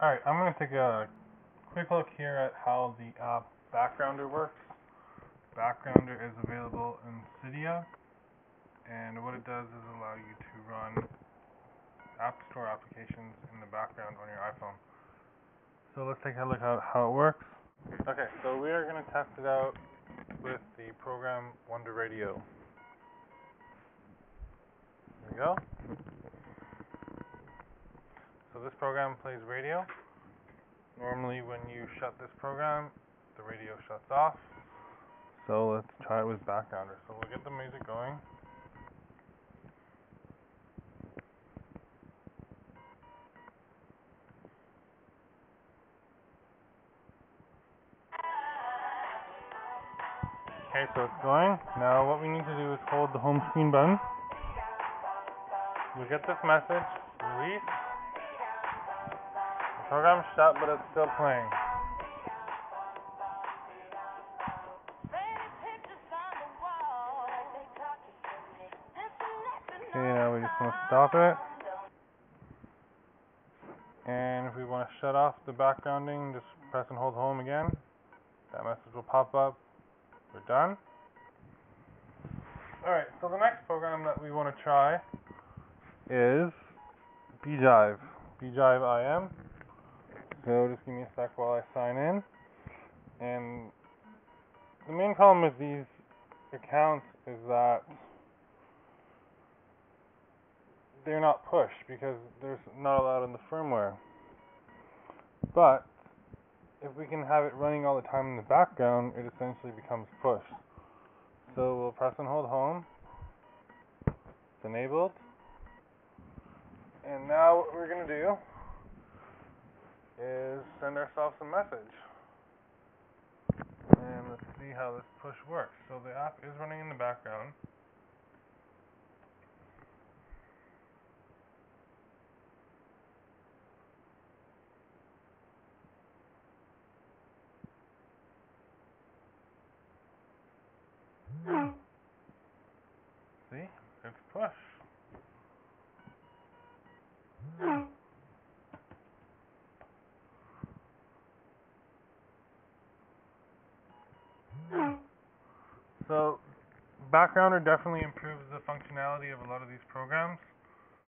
Alright, I'm going to take a quick look here at how the app Backgrounder works. Backgrounder is available in Cydia, and what it does is allow you to run App Store applications in the background on your iPhone. So let's take a look at how it works. Okay, so we are going to test it out with the program Wunder Radio. There we go. So this program plays radio. Normally when you shut this program, the radio shuts off. So let's try it with Backgrounder. So we'll get the music going. Okay, so it's going. Now what we need to do is hold the home screen button. We get this message, release. Program's stopped, but it's still playing. Okay, now we just want to stop it. And if we want to shut off the backgrounding, just press and hold home again. That message will pop up. We're done. Alright, so the next program that we want to try is Beejive. Beejive IM. So just give me a sec while I sign in. And the main problem with these accounts is that they're not pushed because there's not allowed in the firmware. But if we can have it running all the time in the background, it essentially becomes pushed. So we'll press and hold home. It's enabled. And now what we're going to do send ourselves a message. And let's see how this push works. So the app is running in the background. Hmm. See? It's push. So, Backgrounder definitely improves the functionality of a lot of these programs.